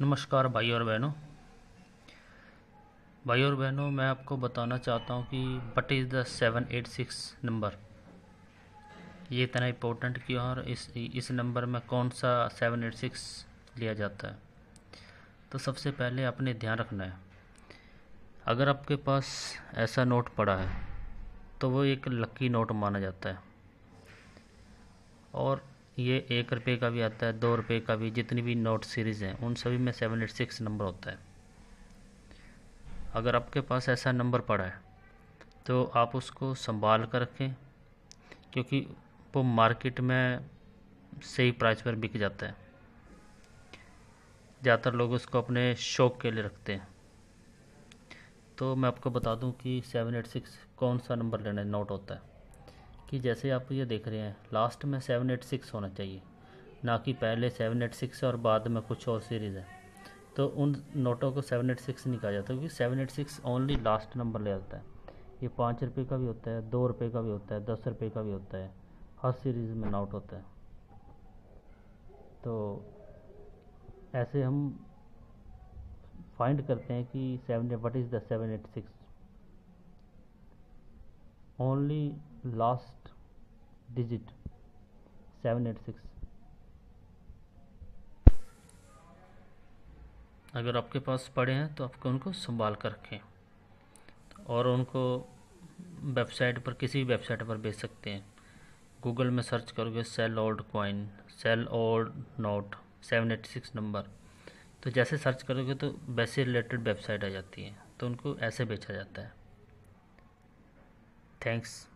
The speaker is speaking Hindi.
नमस्कार भाई और बहनों। भाई और बहनों, मैं आपको बताना चाहता हूँ कि what is the seven eight six number ये इतना इम्पोर्टेंट क्यों और इस इस नंबर में कौन सा सेवन एट सिक्स लिया जाता है? तो सबसे पहले आपने ध्यान रखना है। अगर आपके पास ऐसा नोट पड़ा है तो वो एक लक्की नोट माना जाता है। और ये एक रुपये का भी आता है, दो रुपये का भी, जितनी भी नोट सीरीज़ हैं, उन सभी में सेवन एट सिक्स नंबर होता है। अगर आपके पास ऐसा नंबर पड़ा है तो आप उसको संभाल कर रखें, क्योंकि वो मार्केट में सही प्राइस पर बिक जाता है। ज़्यादातर लोग उसको अपने शौक के लिए रखते हैं। तो मैं आपको बता दूँ कि सेवन एट सिक्स कौन सा नंबर लेना नोट होता है। कि जैसे आप ये देख रहे हैं लास्ट में सेवन एट सिक्स होना चाहिए। ना कि पहले सेवन एट सिक्स और बाद में कुछ और सीरीज़ है। तो उन नोटों को सेवन एट सिक्स नहीं कहा जाता, क्योंकि seven eight six only last number ले आता है। ये पाँच रुपये का भी होता है, दो रुपये का भी होता है, दस रुपये का भी होता है। हर सीरीज़ में नोट होता है। तो ऐसे हम फाइंड करते हैं कि seven what is the seven eight six digit seven eight six अगर आपके पास पड़े हैं तो आपको उनको संभाल कर रखें। और उनको वेबसाइट पर, किसी भी वेबसाइट पर बेच सकते हैं। गूगल में सर्च करोगे, sell old coin, sell old note, seven eight six number. तो जैसे सर्च करोगे तो वैसे रिलेटेड वेबसाइट आ जाती है। तो उनको ऐसे बेचा जाता है। Thanks.